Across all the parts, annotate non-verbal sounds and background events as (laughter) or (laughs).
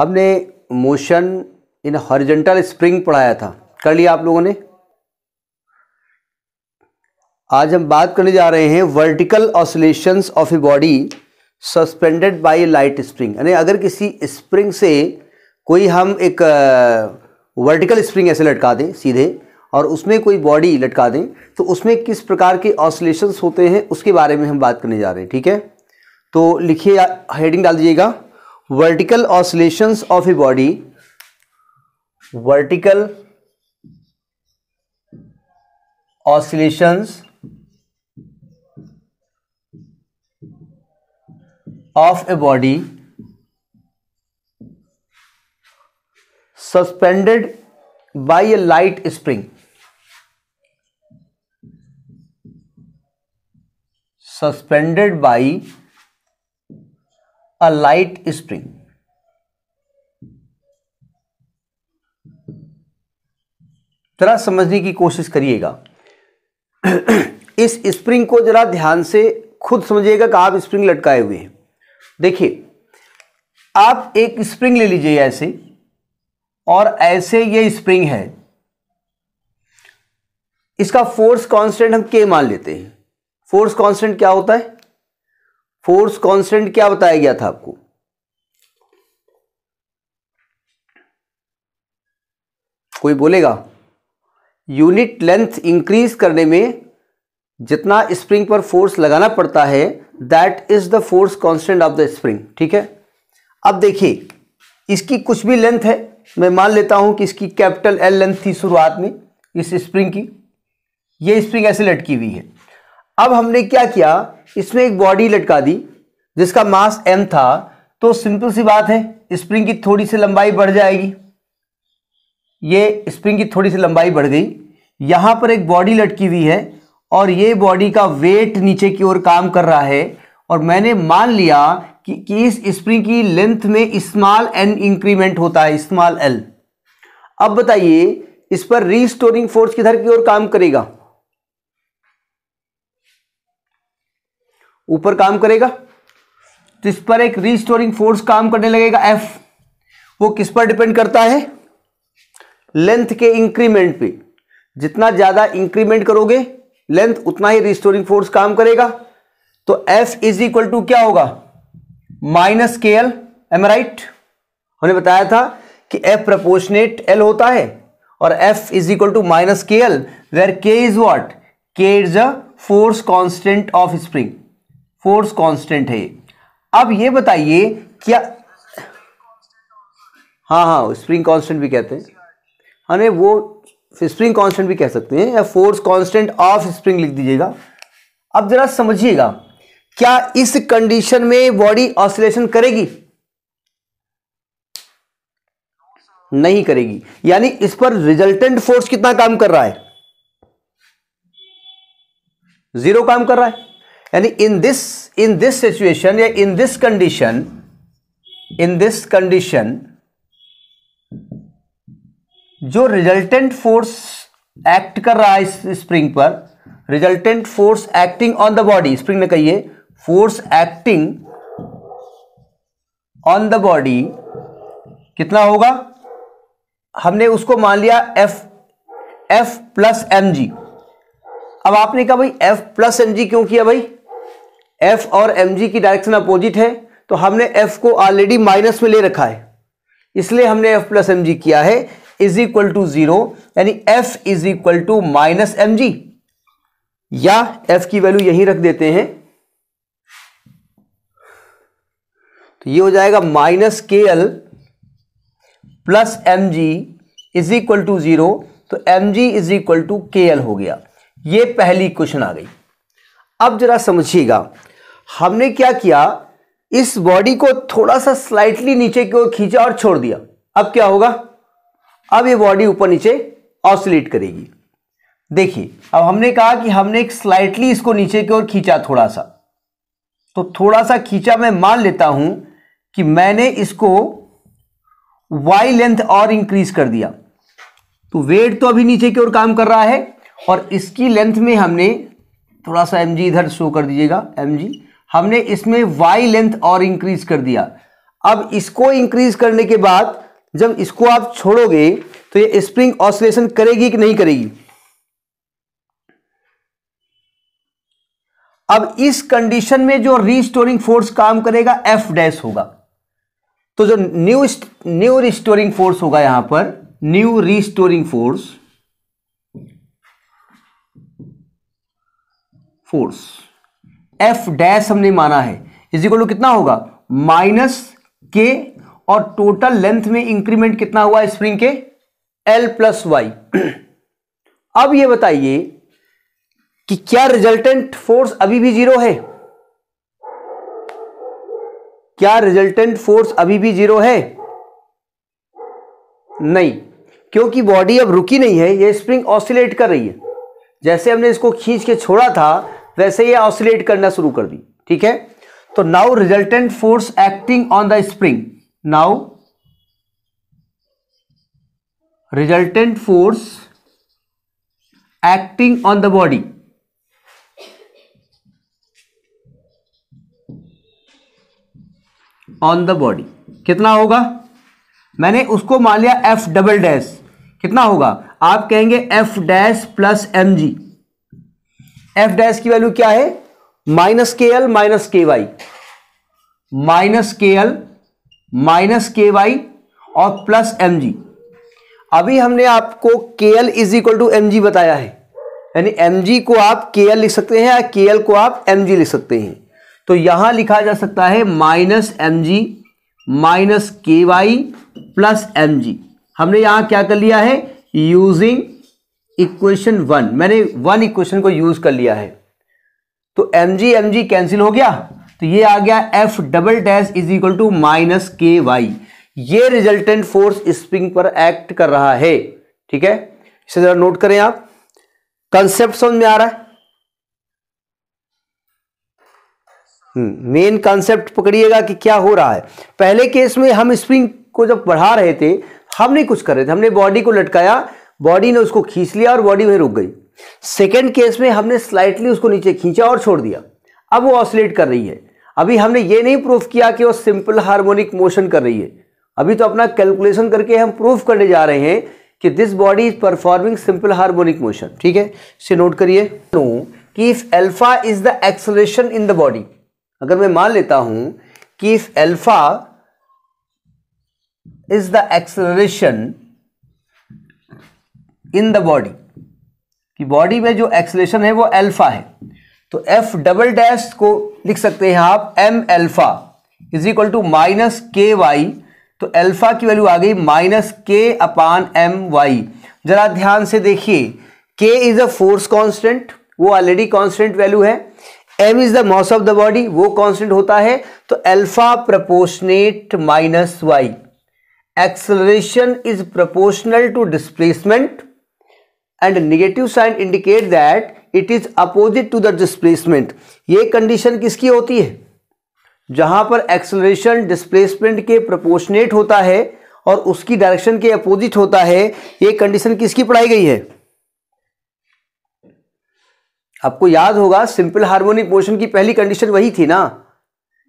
हमने motion in horizontal spring पढ़ाया था। कर लिया आप लोगों ने? आज हम बात करने जा रहे हैं vertical oscillations of a body suspended by light spring यानी अगर किसी स्प्रिंग से कोई हम एक वर्टिकल स्प्रिंग ऐसे लटका दें सीधे और उसमें कोई बॉडी लटका दें तो उसमें किस प्रकार के ऑसिलेशंस होते हैं उसके बारे में हम बात करने जा रहे हैं, ठीक है? तो लिखिए हेडिंग डाल दीजिएगा। vertical oscillations of a body vertical oscillations of a body suspended by a light spring. Suspended by a light spring. जरा समझने की कोशिश करिएगा। इस स्प्रिंग को जरा ध्यान से खुद समझिएगा कि आप स्प्रिंग लटकाए हुए हैं। देखिए, आप एक स्प्रिंग ले लीजिए ऐसे, और ऐसे ये स्प्रिंग है। इसका फोर्स कांस्टेंट हम के मान लेते हैं। फोर्स कांस्टेंट क्या होता है? फोर्स कांस्टेंट क्या बताया गया था आपको? कोई बोलेगा? यूनिट लेंथ इंक्रीज करने में जितना स्प्रिंग पर फोर्स लगाना पड़ता है that is the force constant of the spring ठीक है? अब देखिए, इसकी कुछ भी लेंथ है। मैं मान लेता हूँ कि इसकी कैपिटल एल लेंथ थी शुरुआत में, इस स्प्रिंग की। ये स्प्रिंग ऐसे लटकी हुई है। अब हमने क्या किया? इसमें एक बॉडी लटका दी जिसका मास एम था। तो सिंपल सी बात है स्प्रिंग की थोड़ी सी लंबाई बढ़ जाएगी। ये स्प्रिंग की थोड़ी सी लंबाई बढ़ गई। यहाँ पर एक बॉडी लटकी हुई है और ये बॉडी का वेट नीचे की ओर काम कर रहा है। और मैंने मान लिया कि, कि इस स्प्रिंग की लेंथ में स्मॉल एन इंक्रीमेंट होता है स्मॉल एल अब बताइए इस पर रीस्टोरिंग फोर्स किधर की ओर काम करेगा? ऊपर काम करेगा तो इस पर एक रीस्टोरिंग फोर्स काम करने लगेगा एफ़ वो किस पर डिपेंड करता है? लेंथ के इंक्रीमेंट पे। जितना ज़्यादा इंक्रीमेंट करोगे लेंथ उतना ही रिस्टोरिंग फोर्स काम करेगा। तो एफ़ इज़ इक्वल टू क्या होगा? माइनस के एल एम राइट हमने बताया था कि एफ़ प्रपोर्शनेट एल होता है, और F is equal to minus K L where K is what K is a force constant of spring force constant है। अब ये बताइए, क्या हाँ हाँ स्प्रिंग कांस्टेंट भी कहते हैं। हाँ वो स्प्रिंग कांस्टेंट भी कह सकते हैं, या फोर्स कांस्टेंट ऑफ़ स्प्रिंग लिख दीजिएगा। अब जरा समझिएगा, क्या इस कंडीशन में बॉडी ऑसिलेशन करेगी? नहीं करेगी। यानी इस पर रिजल्टेंट फोर्स कितना काम कर रहा है? ज़ीरो काम कर रहा है। यानी in this in this situation या in this condition in this condition जो रिजल्टेंट फोर्स एक्ट कर रहा है इस स्प्रिंग पर resultant force acting on the body spring ने कहिए force acting on the body कितना होगा? हमने उसको मान लिया F F plus M G अब आपने कहा भाई एफ़ प्लस एम जी क्यों किया भाई? एफ़ और एम जी की डायरेक्शन अपोजिट है तो हमने एफ़ को ऑलरेडी माइनस में ले रखा है। इसलिए हमने एफ़ प्लस एम जी किया है इज़ इक्वल टू ज़ीरो यानी F is equal to minus M G या एफ़ की वैल्यू यहीं रख देते हैं। तो ये हो जाएगा minus K L plus M G is equal to zero तो M G is equal to K L हो गया। ये पहली क्वेश्चन आ गई। अब जरा समझिएगा हमने क्या किया? इस बॉडी को थोड़ा सा स्लाइटली नीचे की ओर खींचा और छोड़ दिया। अब क्या होगा? अब ये बॉडी ऊपर नीचे ऑसिलेट करेगी। देखिए, अब हमने कहा कि हमने एक स्लाइटली इसको नीचे की ओर खींचा थोड़ा सा। तो थोड़ा सा खींचा मैं मान लेता हूँ कि मैंने इसको वाई लेंथ और इंक्रीज कर दिया। तो वेट तो अभी नीचे की ओर काम कर रहा है और इसकी लेंथ में हमने थोड़ा सा एम इधर शो कर दीजिएगा। एम हमने इसमें वाई लेंथ और इंक्रीज कर दिया। अब इसको इंक्रीज करने के बाद जब इसको आप छोड़ोगे तो ये स्प्रिंग ऑसिलेशन करेगी कि नहीं करेगी? अब इस कंडीशन में जो रीस्टोरिंग फोर्स काम करेगा एफ़ डैश होगा। तो जो न्यू न्यू रिस्टोरिंग फोर्स होगा यहाँ पर new restoring force force F dash हमने माना है। इज़ इक्वल टू कितना होगा? माइनस के और टोटल लेंथ में इंक्रीमेंट कितना हुआ स्प्रिंग के? एल प्लस वाई अब ये बताइए कि क्या रिजल्टेंट फोर्स अभी भी ज़ीरो है? क्या रिजल्टेंट फोर्स अभी भी ज़ीरो है? नहीं, क्योंकि बॉडी अब रुकी नहीं है, ये स्प्रिंग ऑसिलेट कर रही है। जैसे हमने इसको खींच के छोड़ा था वैसे ये ऑसिलेट करना शुरू कर दी, ठीक है? तो now resultant force acting on the spring now resultant force acting on the body on the body कितना होगा? मैंने उसको मान लिया एफ़ डबल डैश कितना होगा? आप कहेंगे F dash plus M G F dash की वैल्यू क्या है? Minus K L minus K Y minus K L minus K Y और प्लस एम जी अभी हमने आपको K L is equal to M G बताया है। यानी एम जी को आप के एल लिख सकते हैं या के एल को आप एम जी लिख सकते हैं। तो यहाँ लिखा जा सकता है minus M G minus K Y plus M G हमने यहाँ क्या कर लिया है? यूजिंग इक्वेशन वन मैंने वन इक्वेशन को यूज़ कर लिया है। तो M G M G cancel हो गया? तो ये आ गया F double dash is equal to minus K Y ये रिजल्टेंट फोर्स स्प्रिंग पर एक्ट कर रहा है। ठीक है? इसे जरा नोट करें आप। कंसेप्ट समझ में आ रहा है? मेन हम्म, कॉन्सेप्ट पकड़िएगा कि क्या हो रहा है। पहले केस में हम स्प्रिंग को जब बढ़ा रहे थे हम नहीं कुछ कर रहे थे। हमने बॉडी को लटकाया बॉडी ने उसको खींच लिया और बॉडी वहीं रुक गई। सेकेंड केस में हमने स्लाइटली उसको नीचे खींचा और छोड़ दिया। अब वो ऑसिलेट कर रही है। अभी हमने ये नहीं प्रूफ किया कि वो सिंपल हार्मोनिक मोशन कर रही है। अभी तो अपना कैलकुलेशन करके हम प्रूफ करने जा रहे हैं कि this body is performing simple harmonic motion ठीक है? इसे नोट करिए। नो, कि if alpha is the acceleration in the body अगर मैं मान लेता हूँ कि if alpha is the acceleration in the body कि बॉडी में जो एक्सलेशन है वो एल्फा है। तो एफ़ डबल डैश को लिख सकते हैं आप M alpha is equal to minus K Y तो एल्फा की वैल्यू आ गई माइनस के अपान एम वाई जरा ध्यान से देखिए K is a force constant वो ऑलरेडी कांस्टेंट वैल्यू है। M is the mass of the body वो कांस्टेंट होता है। तो alpha proportionate minus Y acceleration is proportional to displacement and negative sign indicate that it is opposite to the displacement ये condition किसकी होती है? जहाँ पर एक्सलरेशन डिस्प्लेसमेंट के प्रपोर्शनेट होता है और उसकी डायरेक्शन के अपोजिट होता है, ये कंडीशन किसकी पढ़ाई गई है? आपको याद होगा सिंपल हार्मोनिक मोशन की पहली कंडीशन वही थी ना,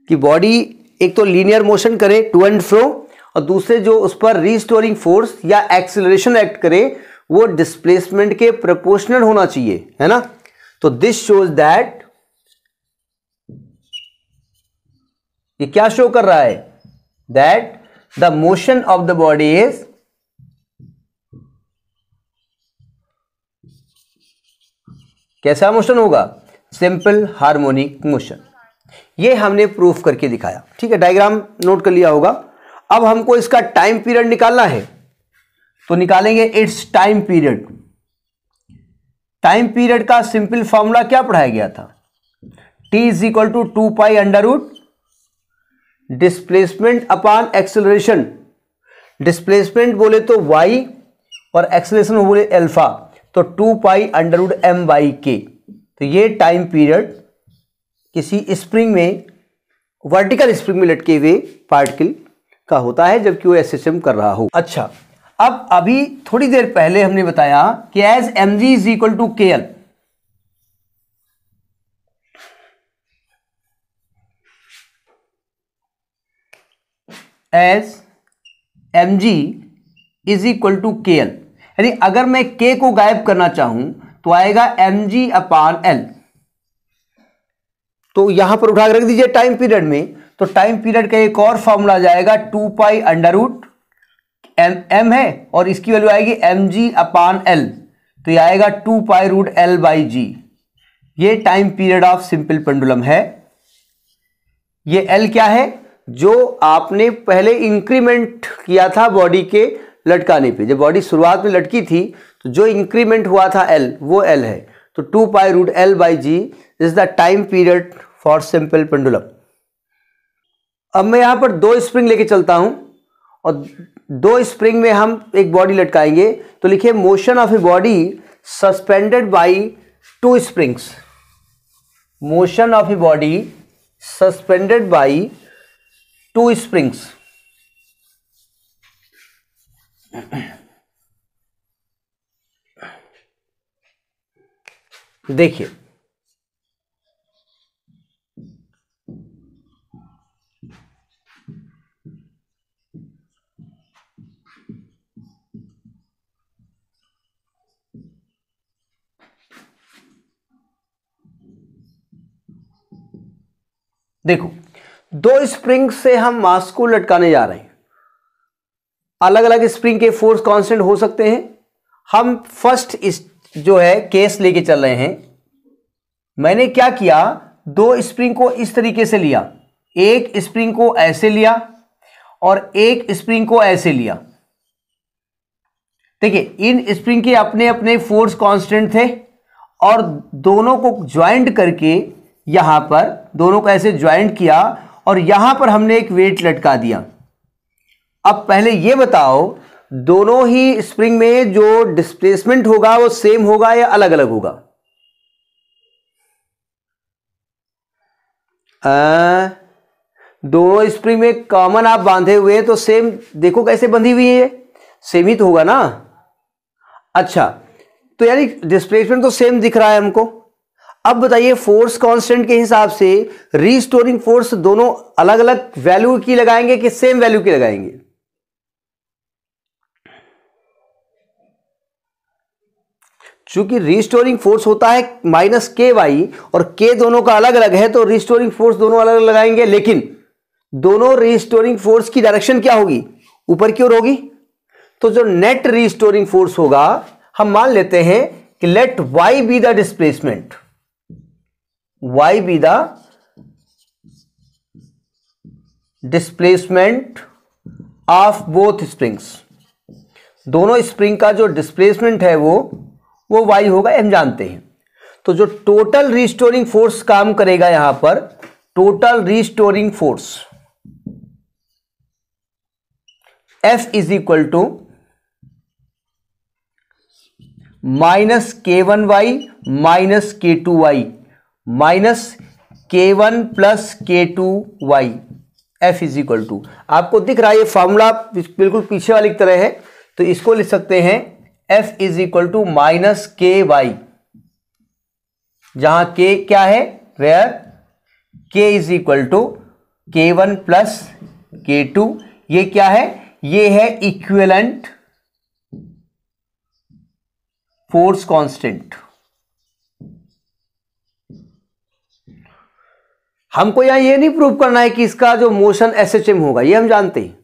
कि बॉडी एक तो लीनियर मोशन करे टू एंड फ्रो और दूसरे जो उस पर रीस्टोरिंग फोर्स या एक्सिलरेशन एक्ट करे वो डिस्प्लेसमेंट के प्रपोर्शनल होना चाहिए, है ना? तो दिस शोज़ दैट ये क्या शो कर रहा है? That the motion of the body is कैसा मोशन होगा? सिंपल हार्मोनिक मोशन ये हमने प्रूफ करके दिखाया। ठीक है डायग्राम नोट कर लिया होगा। अब हमको इसका टाइम पीरियड निकालना है। तो निकालेंगे its time period. Time period का सिंपल फॉर्मूला क्या पढ़ाया गया था? T is equal to two pi under root displacement upon acceleration displacement बोले तो वाई और एक्सेलरेशन बोले एल्फा तो two pi under root M Y K तो ये टाइम पीरियड किसी स्प्रिंग में वर्टिकल स्प्रिंग में लटके हुए पार्टिकल का होता है जबकि वो एस कर रहा हो। अच्छा अब अभी थोड़ी देर पहले हमने बताया कि as M G is equal to K L as M G is equal to K L यानी अगर मैं के को गायब करना चाहूँ तो आएगा एम जी अपान एल तो यहाँ पर उठा रख दीजिए टाइम पीरियड में। तो टाइम पीरियड का एक और फॉर्मूला जाएगा two pi under root M M है और इसकी वैल्यू आएगी एम जी अपान एल तो ये आएगा two pi root L by G ये time period of simple pendulum है। ये एल क्या है? जो आपने पहले इंक्रीमेंट किया था बॉडी के लटकाने पे। जब बॉडी शुरुआत में लटकी थी तो जो इंक्रीमेंट हुआ था एल वो एल है। तो two pi root L by G is the time period for simple pendulum अब मैं यहाँ पर दो स्प्रिंग लेके चलता हूँ और दो स्प्रिंग में हम एक बॉडी लटकाएँगे। तो लिखिए motion of a body suspended by two springs motion of a body suspended by two springs देखिए देखो, दो स्प्रिंग से हम मास को लटकाने जा रहे हैं। अलग अलग स्प्रिंग के फोर्स कांस्टेंट हो सकते हैं। हम फ़र्स्ट इस जो है केस लेके चल रहे हैं। मैंने क्या किया? दो स्प्रिंग को इस तरीके से लिया। एक स्प्रिंग को ऐसे लिया और एक स्प्रिंग को ऐसे लिया। देखिए, इन स्प्रिंग के अपने अपने फोर्स कांस्टेंट थे और दोनों को ज्वाइंट करके यहाँ पर दोनों को ऐसे ज्वाइंट किया और यहाँ पर हमने एक वेट लटका दिया। अब पहले यह बताओ दोनों ही स्प्रिंग में जो डिस्प्लेसमेंट होगा वो सेम होगा या अलग अलग होगा? आ, दोनों स्प्रिंग में कॉमन आप बांधे हुए हैं तो सेम देखो कैसे बंधी हुई है सेम ही तो होगा ना? अच्छा तो यानी डिस्प्लेसमेंट तो सेम दिख रहा है हमको। अब बताइए फोर्स कांस्टेंट के हिसाब से रीस्टोरिंग फोर्स दोनों अलग अलग वैल्यू की लगाएँगे कि सेम वैल्यू की लगाएँगे? चूँकि रीस्टोरिंग फोर्स होता है माइनस के वाई और के दोनों का अलग अलग है तो रीस्टोरिंग फोर्स दोनों अलग अलग लगाएँगे, लेकिन दोनों रीस्टोरिंग फोर्स की डायरेक्शन क्या होगी? ऊपर की ओर होगी? तो जो नेट रीस्टोरिंग फोर्स होगा, हम मान लेते हैं कि let Y be the displacement y be the displacement of both springs दोनों स्प्रिंग का जो डिस्प्लेसमेंट है वो वो y होगा, हम जानते हैं। तो जो टोटल रिस्टोरिंग फोर्स काम करेगा यहाँ पर total restoring force F is equal to minus K one Y minus K two Y minus K one plus K two Y F is equal to आपको दिख रहा है ये फॉर्मूला बिल्कुल पीछे वाली तरह है तो इसको लिख सकते हैं F is equal to minus K Y जहाँ के क्या है? Where K is equal to K one plus K two. ये क्या है? ये है इक्विवेलेंट फोर्स कांस्टेंट हमको यहाँ ये नहीं प्रूव करना है कि इसका जो मोशन एस एच एम होगा, ये हम जानते हैं।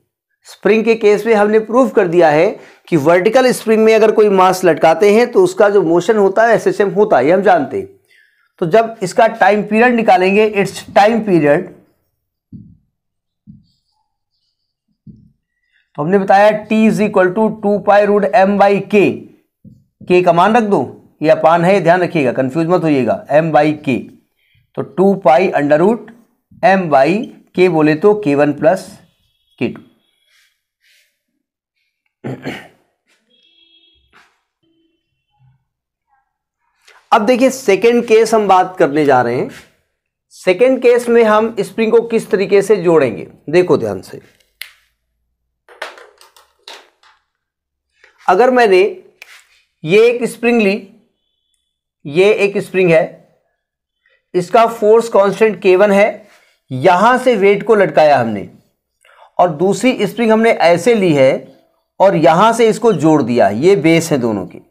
स्प्रिंग के केस में हमने प्रूव कर दिया है कि वर्टिकल स्प्रिंग में अगर कोई मास लटकाते हैं तो उसका जो मोशन होता है एस एच एम होता है, ये हम जानते हैं। तो जब इसका टाइम पीरियड निकालेंगे इट्स टाइम पीरियड तो हमने बताया T is equal to two pi root M by K K का मान रख दो, ये अपान है ध्यान रखिएगा कंफ्यूज मत होइएगा एम बाई के तो two pi under root M by K बोले तो के वन प्लस के टू। अब देखिए सेकेंड केस हम बात करने जा रहे हैं। सेकेंड केस में हम स्प्रिंग को किस तरीके से जोड़ेंगे? देखो ध्यान से। अगर मैंने ये एक स्प्रिंग ली, ये एक स्प्रिंग है इसका फोर्स कांस्टेंट वन है। यहाँ से वेट को लटकाया हमने। और दूसरी स्प्रिंग हमने ऐसे ली है और यहाँ से इसको जोड़ दिया। ये बेस है दोनों की।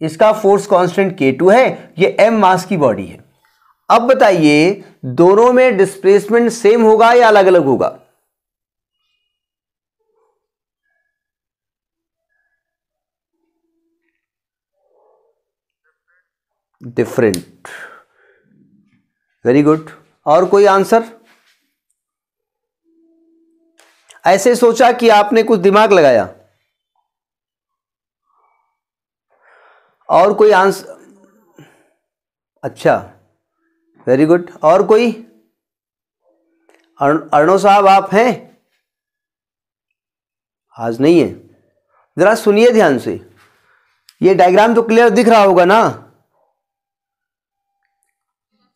इसका फोर्स कांस्टेंट K2 है। ये M मास की बॉडी है। अब बताइए, दोनों में डिस्प्लेसमेंट सेम होगा या अलग अलग होगा? डिफरेंट वेरी गुड और कोई आंसर ऐसे सोचा कि आपने कुछ दिमाग लगाया। और कोई आंसर अच्छा। वेरी गुड और कोई? अर्णो साहब, आप हैं? आज नहीं है। जरा सुनिए ध्यान से। ये डायग्राम तो क्लियर दिख रहा होगा ना?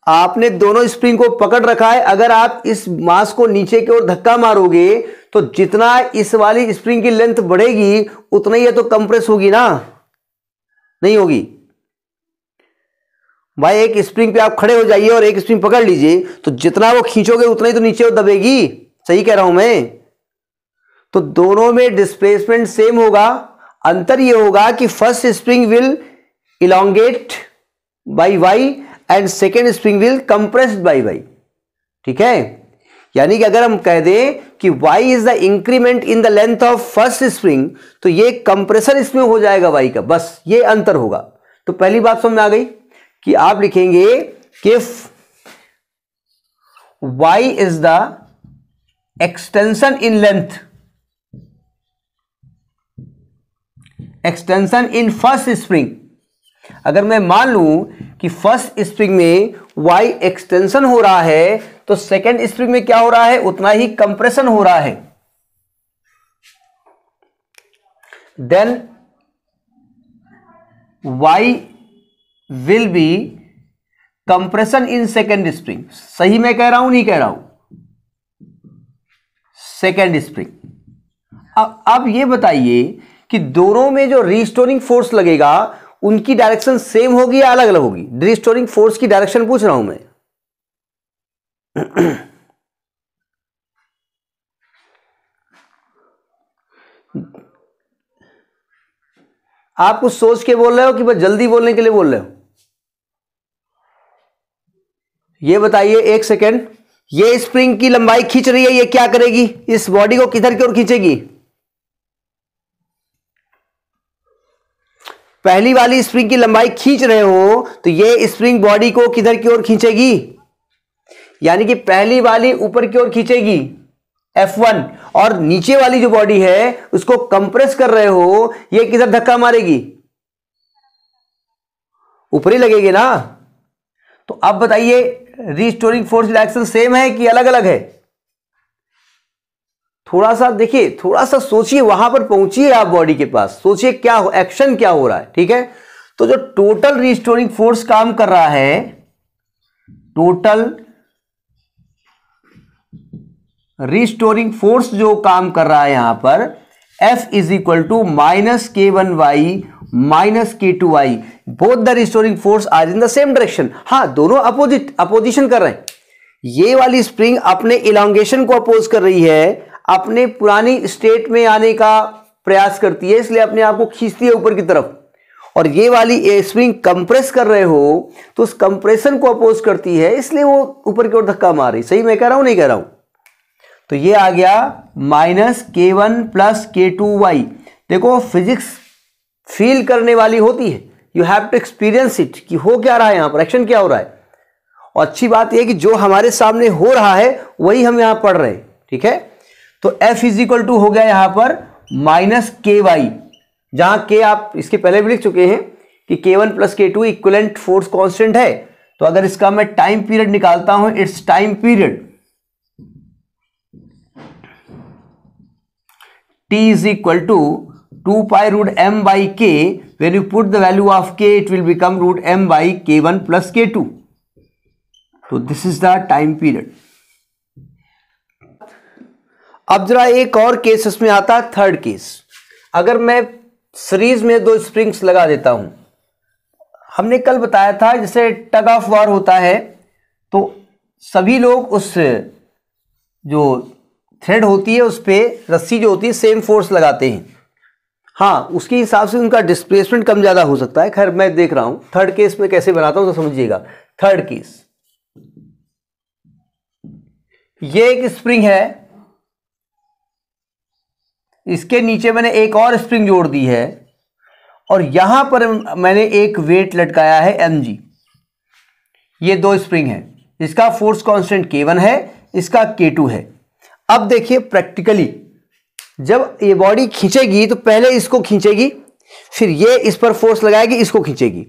आपने दोनों स्प्रिंग को पकड़ रखा है। अगर आप इस मास को नीचे की ओर धक्का मारोगे तो जितना इस वाली स्प्रिंग की लेंथ बढ़ेगी, उतना ही तो कंप्रेस होगी ना? नहीं होगी। भाई, एक स्प्रिंग पे आप खड़े हो जाइए और एक स्प्रिंग पकड़ लीजिए। तो जितना वो खींचोगे, उतना ही तो नीचे दबेगी। सही कह रहा हूँ मैं? तो दोनों में डिस्प्लेसमेंट सेम होगा। अंतर ये होगा कि first spring will elongate by Y and second spring will compressed by Y. ठीक है? यानी कि अगर हम कह दें कि y is the increment in the length of first spring तो ये कंप्रेसर इसमें हो जाएगा y का। बस, ये अंतर होगा। तो पहली बात समझ में आ गई कि आप लिखेंगे कि y is the extension in length extension in first spring अगर मैं मान लूँ कि फ़र्स्ट स्प्रिंग में वाई एक्सटेंशन हो रहा है तो सेकेंड स्प्रिंग में क्या हो रहा है? उतना ही कंप्रेशन हो रहा है। Then y will be compression in second spring सही मैं कह रहा हूँ, नहीं कह रहा हूँ? सेकेंड स्प्रिंग अब अब ये बताइए कि दोनों में जो रिस्टोरिंग फोर्स लगेगा उनकी डायरेक्शन सेम होगी या अलग अलग होगी? रिस्टोरिंग फोर्स की डायरेक्शन पूछ रहा हूँ मैं। आप कुछ सोच के बोल रहे हो कि बस जल्दी बोलने के लिए बोल रहे हो? ये बताइए एक सेकेंड ये स्प्रिंग की लंबाई खींच रही है, ये क्या करेगी? इस बॉडी को किधर की ओर खींचेगी? पहली वाली स्प्रिंग की लंबाई खींच रहे हो तो ये स्प्रिंग बॉडी को किधर की ओर खींचेगी? यानी कि पहली वाली ऊपर की ओर खींचेगी F1 और नीचे वाली जो बॉडी है, उसको कंप्रेस कर रहे हो, ये किधर धक्का मारेगी? ऊपर लगेगी ना? तो अब बताइए रिस्टोरिंग फोर्स डायरेक्शन सेम है कि अलग अलग है? थोड़ा सा, देखिए, थोड़ा सा सोचिए, वहाँ पर पहुंचिए आप बॉडी के पास। सोचिए क्या हो एक्शन क्या हो रहा है, ठीक है? तो जो टोटल रिस्टोरिंग फोर्स काम कर रहा है टोटल रिस्टोरिंग फोर्स जो काम कर रहा है यहाँ पर, F is equal to minus K one Y minus K two Y both the restoring force are in the same direction हाँ, दोनों अपोजिट अपोजिशन कर रहे हैं। ये वाली स्प्रिंग अपने इलांगेशन को अपोज कर रही है। अपने पुरानी स्टेट में आने का प्रयास करती है, इसलिए अपने आप को खींचती है ऊपर की तरफ़। और ये वाली स्प्रिंग कंप्रेस कर रहे हो तो उस कंप्रेशन को अपोज करती है, इसलिए वो ऊपर की ओर धक्का मार रही सही मैं कह रहा हूँ, नहीं कह रहा हूँ? तो ये आ गया minus K one plus K two Y देखो फिजिक्स फील करने वाली होती है। You have to experience it कि हो क्या रहा है यहाँ पर एक्शन क्या हो रहा है? और अच्छी बात यह कि जो हमारे सामने हो रहा है, वही हम यहाँ पढ़ रहे हैं, ठीक है? तो F इज़ इक्वल टू हो गया यहाँ पर माइनस के वाई जहाँ के आप इसके पहले भी लिख चुके हैं कि K one plus K two equivalent force constant है। तो अगर इसका मैं टाइम पीरियड निकालता हूँ its time period t is equal to 2 pi root m by k when you put the value of k, it will become root m by k1 plus k2 so this is the time period अब जरा एक और case इसमें आता है third case अगर मैं series में दो स्प्रिंग्स लगा देता हूँ, हमने कल बताया था, जैसे टग ऑफ़ वार होता है तो सभी लोग उस, जो थ्रेड होती है, उस पर रस्सी जो होती है सेम फोर्स लगाते हैं। हाँ उसके हिसाब से उनका डिस्प्लेसमेंट कम ज़्यादा हो सकता है। खैर, मैं देख रहा हूँ थर्ड केस में कैसे बनाता हूँ तो समझिएगा। थर्ड केस ये एक स्प्रिंग है इसके नीचे मैंने एक और स्प्रिंग जोड़ दी है, और यहाँ पर मैंने एक वेट लटकाया है एम जी ये दो स्प्रिंग है। इसका फोर्स कांस्टेंट के वन है, इसका के टू है। अब देखिए प्रैक्टिकली, जब ये बॉडी खींचेगी तो पहले इसको खींचेगी, फिर ये इस पर फोर्स लगाएगी, इसको खींचेगी।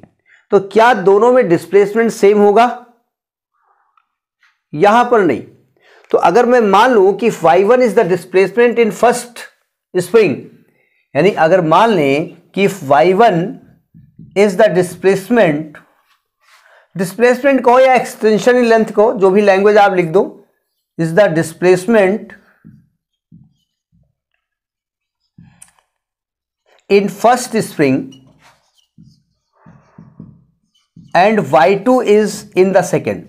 तो क्या दोनों में डिस्प्लेसमेंट सेम होगा? यहाँ पर नहीं। तो अगर मैं मान लू कि y1 is the displacement in first spring. यानी अगर मान लें कि Y one is the displacement displacement को या एक्सटेंशन इन लेंथ को, जो भी लैंग्वेज आप लिख दो is the displacement in first spring and y2 is in the second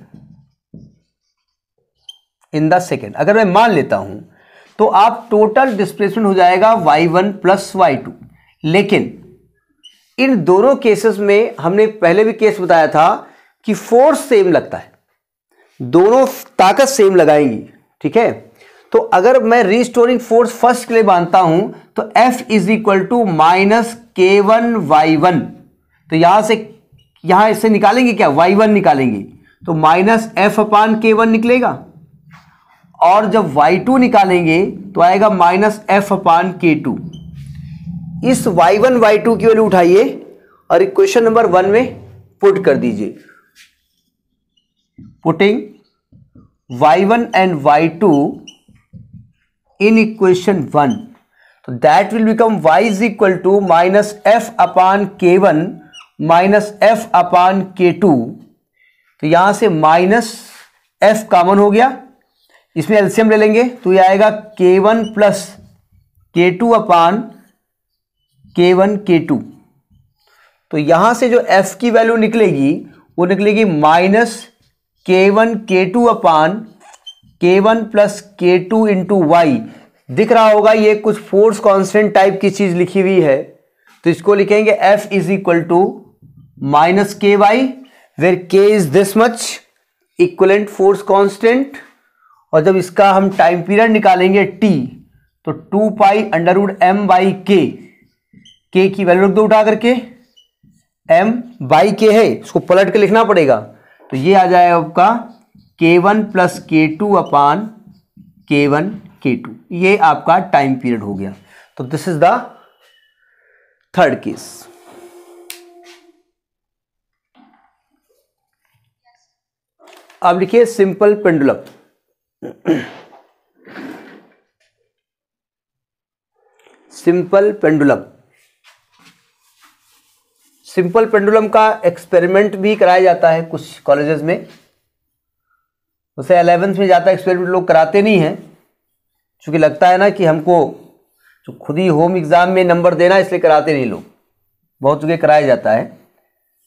in the second अगर मैं मान लेता हूँ तो आप टोटल डिस्प्लेसमेंट हो जाएगा y1 one plus Y two लेकिन इन दोनों केसेस में हमने पहले भी केस बताया था कि फोर्स सेम लगता है। दोनों ताकत सेम लगाएँगी, ठीक है? तो अगर मैं रिस्टोरिंग फोर्स फ़र्स्ट के लिए मानता हूँ तो F is equal to minus K one Y one तो यहाँ से, यहाँ इससे निकालेंगे क्या? वाई वन निकालेंगे। तो माइनस एफ़ अपान के वन निकलेगा। और जब वाई टू निकालेंगे तो आएगा minus F upon K two इस वाई वन वाई टू की वैल्यू उठाइए और इक्वेशन नंबर वन में पुट कर दीजिए। Putting Y one and Y two in equation 1 so that will become y is equal to minus f upon k1 minus F upon K two तो यहाँ से minus F common हो गया। इसमें एल्सियम ले लेंगे तो ये आएगा K one plus K two upon K one K to तो यहाँ से जो एफ़ की वैल्यू निकलेगी, वो निकलेगी माइनस के one K two upon K one plus K two into Y दिख रहा होगा ये कुछ फोर्स कांस्टेंट टाइप की चीज़ लिखी हुई है तो इसको लिखेंगे F is equal to minus K Y where K is this much equivalent force constant और जब इसका हम टाइम पीरियड निकालेंगे टी तो two pi under root M by K K की वैल्यू रख दो उठा करके। एम बाई के है, इसको पलट के लिखना पड़ेगा। तो ये आ जाएगा आपका K one plus K two upon K one K to ये आपका टाइम पीरियड हो गया। तो this is the third case अब लिखिए simple pendulum simple pendulum simple pendulum का एक्सपेरिमेंट भी कराया जाता है कुछ कॉलेजेस में। उसे अलेवेंथ में जाता एक्सपेरिमेंट लोग कराते नहीं हैं। क्योंकि लगता है ना कि हमको जो खुद ही होम एग्ज़ाम में नंबर देना इसलिए कराते नहीं लोग। बहुत जगह कराया जाता है।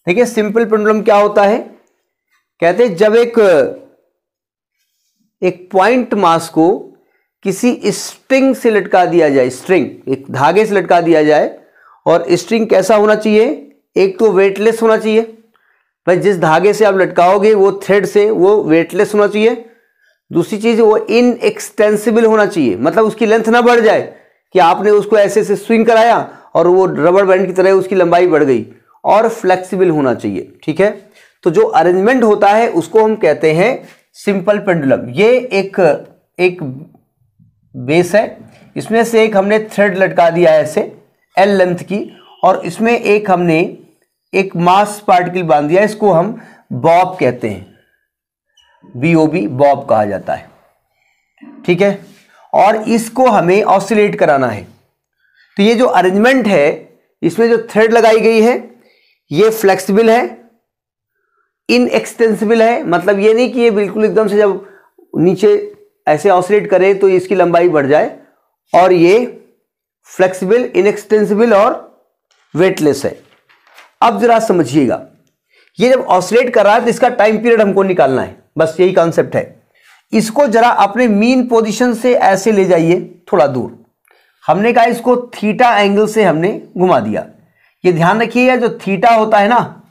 देखिए सिंपल पेंडुलम क्या होता है? कहते हैं, जब एक एक पॉइंट मास को किसी स्ट्रिंग से लटका दिया जाए स्ट्रिंग एक धागे से लटका दिया जाए, और स्ट्रिंग कैसा होना चाहिए? एक तो वेटलेस होना चाहिए। भाई, जिस धागे से आप लटकाओगे, वो थ्रेड से, वो वेटलेस होना चाहिए। दूसरी चीज़, वो इन एक्सटेंसिबल होना चाहिए। मतलब उसकी लेंथ ना बढ़ जाए कि आपने उसको ऐसे ऐसे स्विंग कराया और वो रबर बैंड की तरह उसकी लंबाई बढ़ गई। और फ्लेक्सिबल होना चाहिए, ठीक है? तो जो अरेंजमेंट होता है, उसको हम कहते हैं सिंपल पेंडुलम। ये एक एक बेस है। इसमें से एक हमने थ्रेड लटका दिया है ऐसे एल लेंथ की, और इसमें एक हमने एक मास पार्टिकल बाँध दिया इसको हम बॉब कहते हैं। बी ओ बी बॉब कहा जाता है। ठीक है? और इसको हमें ऑसिलेट कराना है। तो ये जो अरेंजमेंट है, इसमें जो थ्रेड लगाई गई है, ये फ्लेक्सिबल है। इनएक्सटेंसिबल है। मतलब ये नहीं कि ये बिल्कुल एकदम से जब नीचे ऐसे ऑसिलेट करे तो इसकी लंबाई बढ़ जाए और ये फ्लेक्सिबल इनएक्सटेंसिबल और वेटलेस है। अब जरा समझिएगा। ये जब ऑसिलेट कर रहा है तो इसका टाइम पीरियड हमको निकालना है। बस यही कॉन्सेप्ट है। इसको जरा अपने मीन पोजीशन से ऐसे ले जाइए, थोड़ा दूर। हमने कहा इसको थीटा एंगल से हमने घुमा दिया। ये ध्यान रखिएगा, जो थीटा होता है ना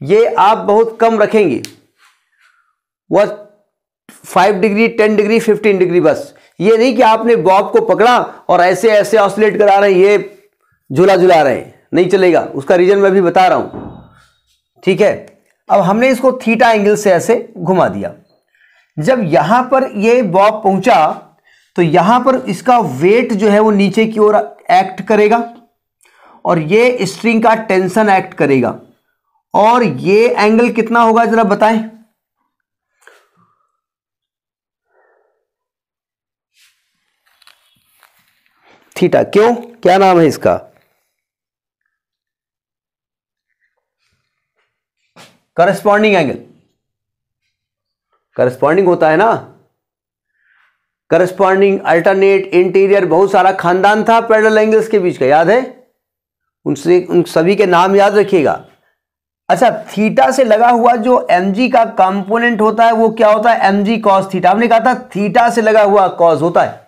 ये आप बहुत कम रखेंगे। वह five degree ten degree fifteen degree बस। ये नहीं कि आपने बॉब को पकड़ा और ऐसे ऐसे ऑसलेट करा रहे हैं, ये झूला झुला रहे हैं। नहीं चलेगा। उसका रीजन मैं भी बता रहा हूँ। ठीक है? अब हमने इसको थीटा एंगल से ऐसे घुमा दिया। जब यहाँ पर ये बॉब पहुँचा तो यहाँ पर इसका वेट जो है वो नीचे की ओर एक्ट करेगा और ये स्ट्रिंग का टेंशन एक्ट करेगा। और ये एंगल कितना होगा जरा बताएँ? थीटा, क्यों? क्या नाम है इसका? करस्पॉन्डिंग एंगल करस्पॉन्डिंग होता है ना? करस्पॉन्डिंग अल्टरनेट इंटीरियर बहुत सारा खानदान था पैरल एंगल्स के बीच का, याद है? उनसे, उन सभी के नाम याद रखिएगा। अच्छा थीटा से लगा हुआ जो एम का कंपोनेंट होता है, वो क्या होता है? M G cos theta. हमने कहा था, थीटा से लगा हुआ कॉस होता है।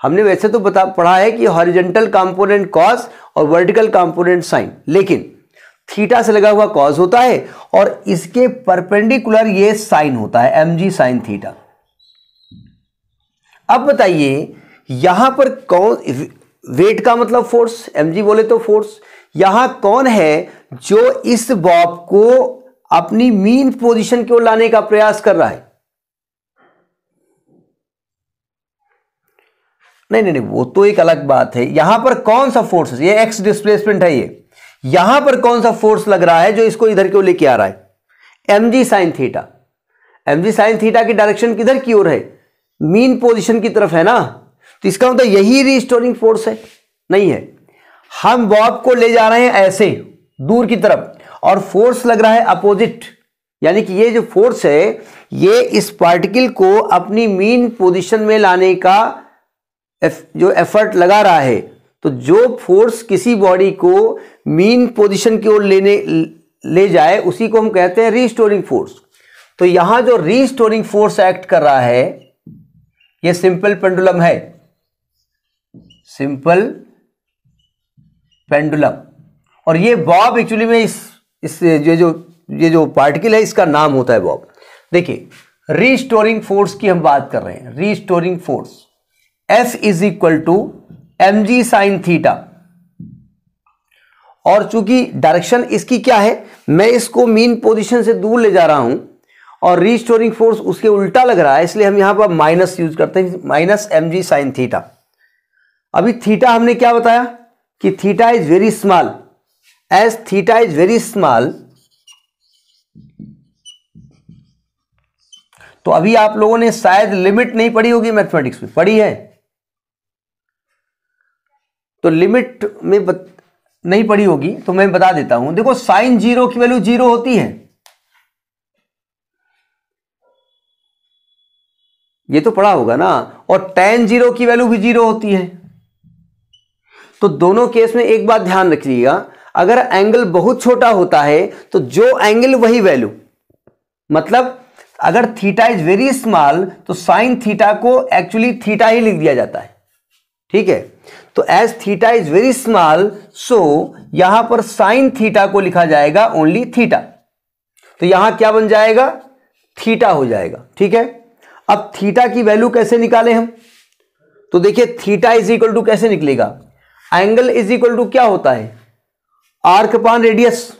हमने वैसे तो बता, पढ़ा है कि हॉरिजेंटल कंपोनेंट कॉस और वर्टिकल कंपोनेंट साइन लेकिन, थीटा से लगा हुआ कॉस होता है और इसके परपेंडिकुलर ये साइन होता है एम जी साइन थीटा। अब बताइए, यहाँ पर कौन वेट का मतलब फोर्स एमजी बोले तो फोर्स यहाँ कौन है जो इस बॉब को अपनी मीन पोजीशन की ओर लाने का प्रयास कर रहा है? नहीं नहीं नहीं, वो तो एक अलग बात है। यहाँ पर कौन सा फोर्स ये एक्स डिस्प्लेसमेंट है ये। यहाँ पर कौन सा फोर्स लग रहा है जो इसको इधर क्यों लेके आ रहा है? M G sine theta M G sine theta की डायरेक्शन किधर की ओर है? मीन पोजिशन की तरफ़ है ना? तो इसका मतलब यही रिस्टोरिंग फोर्स है? नहीं है। हम बॉब को ले जा रहे हैं ऐसे, दूर की तरफ़, और फोर्स लग रहा है अपोजिट यानी कि ये जो फोर्स है, ये इस पार्टिकल को अपनी मीन पोजीशन में लाने का जो एफर्ट लगा रहा है। तो जो फोर्स किसी बॉडी को मीन पोजीशन की ओर लेने, ले जाए, उसी को हम कहते हैं रीस्टोरिंग फोर्स तो यहाँ जो रीस्टोरिंग फोर्स एक्ट कर रहा है यह सिंपल पेंडुलम है। Simple pendulum. और ये बॉब एक्चुअली में इस इस, ये जो ये जो पार्टिकल है, इसका नाम होता है बॉब। देखिए रीस्टोरिंग फोर्स की हम बात कर रहे हैं। Restoring force F is equal to M G sine theta और चूँकि डायरेक्शन इसकी क्या है, मैं इसको मीन पोजीशन से दूर ले जा रहा हूँ, और रीस्टोरिंग फोर्स उसके उल्टा लग रहा है, इसलिए हम यहाँ पर माइनस यूज़ करते हैं minus M G sine theta अभी थीटा हमने क्या बताया? कि theta is very small as theta is very small तो अभी आप लोगों ने शायद लिमिट नहीं पढ़ी होगी मैथमेटिक्स में। पढ़ी है? तो लिमिट में बत, नहीं पढ़ी होगी तो मैं बता देता हूँ। देखो साइन ज़ीरो की वैल्यू ज़ीरो होती है। ये तो पढ़ा होगा ना? और टेन ज़ीरो की वैल्यू भी ज़ीरो होती है। तो दोनों केस में एक बात ध्यान रखिएगा, अगर एंगल बहुत छोटा होता है तो जो एंगल वही वैल्यू मतलब अगर थीटा इज़ वेरी स्मॉल तो साइन थीटा को एक्चुअली थीटा ही लिख दिया जाता है। ठीक है? तो as theta is very small so यहाँ पर साइन थीटा को लिखा जाएगा ओनली थीटा तो यहाँ क्या बन जाएगा? थीटा हो जाएगा। ठीक है? अब थीटा की वैल्यू कैसे निकाले हम? तो देखिए थीटा इज़ इक्वल टू कैसे निकलेगा? एंगल इज़ इक्वल टू क्या होता है? आर्क पान रेडियस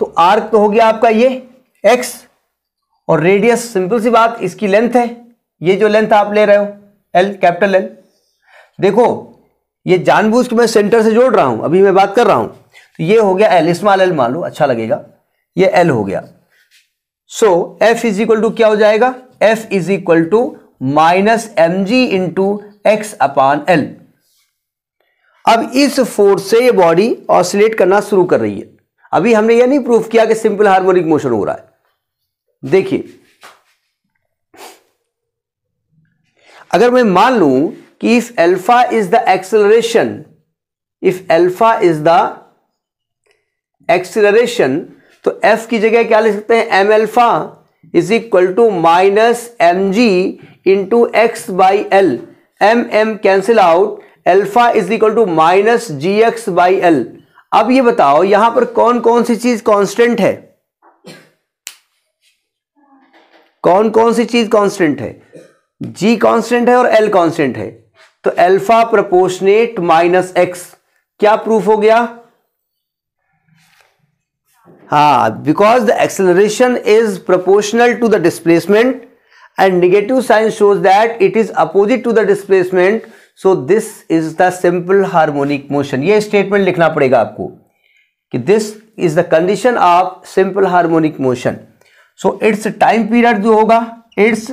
तो आर्क तो हो गया आपका ये एक्स और रेडियस सिंपल सी बात, इसकी लेंथ है। ये जो लेंथ आप ले रहे हो एल कैपिटल एल देखो, ये जानबूझ के मैं सेंटर से जोड़ रहा हूँ, अभी मैं बात कर रहा हूँ। तो ये हो गया एल स्मॉल एल मान लो अच्छा लगेगा। ये एल हो गया। So F is equal to क्या हो जाएगा? F is equal to minus M G into X upon L अब इस फोर्स से ये बॉडी ऑसिलेट करना शुरू कर रही है। अभी हमने ये नहीं प्रूफ किया कि सिंपल हार्मोनिक मोशन हो रहा है। देखिए। अगर मैं मान लू कि if alpha is the acceleration if alpha is the acceleration तो एफ़ की जगह क्या ले सकते हैं? M alpha is equal to minus M G into X by L M M cancel out alpha is equal to minus G X by L अब ये बताओ, यहाँ पर कौन कौन सी चीज़ कांस्टेंट है? कौन कौन सी चीज़ कांस्टेंट है? जी कांस्टेंट है और एल कांस्टेंट है। तो एल्फा प्रोपोर्शनेट माइनस एक्स क्या प्रूफ हो गया? हा because the acceleration is proportional to the displacement and negative sign shows that it is opposite to the displacement so this is the simple harmonic motion ये statement लिखना पड़ेगा आपको कि this is the condition of simple harmonic motion so its time period जो होगा its